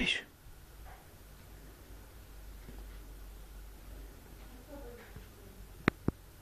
Beijo.